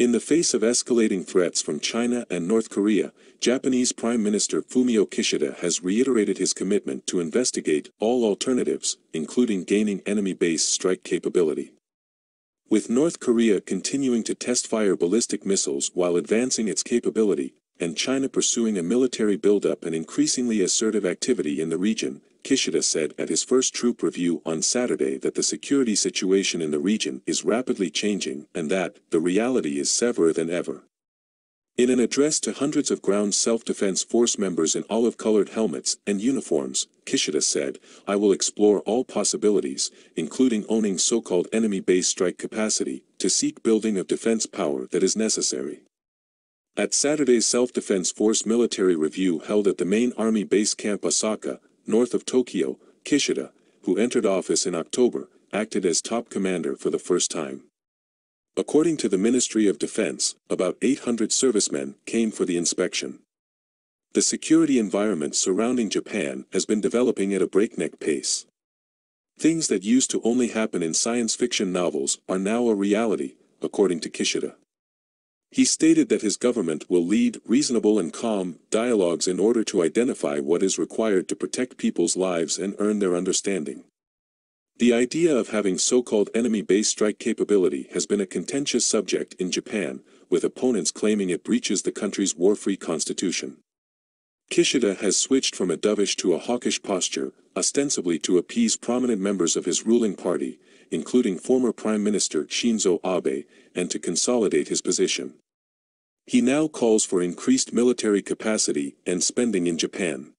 In the face of escalating threats from China and North Korea, Japanese Prime Minister Fumio Kishida has reiterated his commitment to investigate all alternatives, including gaining enemy base strike capability. With North Korea continuing to test-fire ballistic missiles while advancing its capability, and China pursuing a military buildup and increasingly assertive activity in the region, Kishida said at his first troop review on Saturday that the security situation in the region is rapidly changing and that the reality is severer than ever. In an address to hundreds of ground self-defense force members in olive-colored helmets and uniforms, Kishida said, I will explore all possibilities, including owning so-called enemy base strike capacity, to seek building of defense power that is necessary. At Saturday's Self-Defense Force military review held at the main Army base camp Asaka, north of Tokyo, Kishida, who entered office in October, acted as top commander for the first time. According to the Ministry of Defense, about 800 servicemen came for the inspection. The security environment surrounding Japan has been developing at a breakneck pace. Things that used to only happen in science fiction novels are now a reality, according to Kishida. He stated that his government will lead reasonable and calm dialogues in order to identify what is required to protect people's lives and earn their understanding. The idea of having so-called enemy base strike capability has been a contentious subject in Japan, with opponents claiming it breaches the country's war-free constitution. Kishida has switched from a dovish to a hawkish posture, ostensibly to appease prominent members of his ruling party, including former Prime Minister Shinzo Abe, and to consolidate his position. He now calls for increased military capacity and spending in Japan.